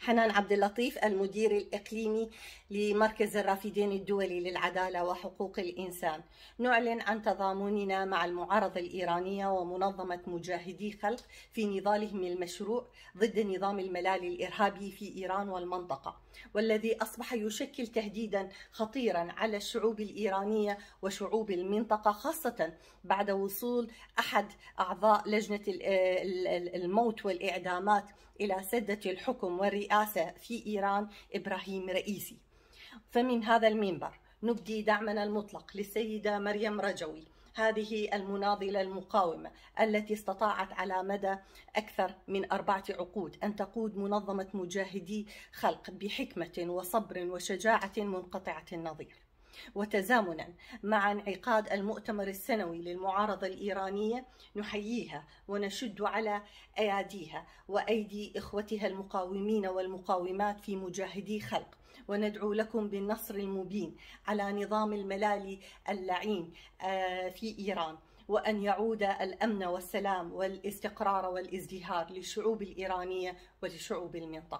حنان عبد اللطيف المدير الإقليمي لمركز الرافدين الدولي للعدالة وحقوق الإنسان. نعلن عن تضامننا مع المعارضة الإيرانية ومنظمة مجاهدي خلق في نضالهم المشروع ضد النظام الملالي الإرهابي في إيران والمنطقة والذي أصبح يشكل تهديدا خطيرا على الشعوب الإيرانية وشعوب المنطقة خاصة بعد وصول أحد أعضاء لجنة الموت والإعدامات إلى سدة الحكم والرئاسة في إيران إبراهيم رئيسي. فمن هذا المنبر نبدي دعمنا المطلق للسيدة مريم رجوي هذه المناضلة المقاومة التي استطاعت على مدى أكثر من أربعة عقود أن تقود منظمة مجاهدي خلق بحكمة وصبر وشجاعة منقطعة النظير. وتزامنا مع انعقاد المؤتمر السنوي للمعارضة الإيرانية نحييها ونشد على أياديها وأيدي إخوتها المقاومين والمقاومات في مجاهدي خلق. وندعو لكم بالنصر المبين على نظام الملالي اللعين آه، في إيران وأن يعود الأمن والسلام والاستقرار والازدهار للشعوب الإيرانية ولشعوب المنطقة.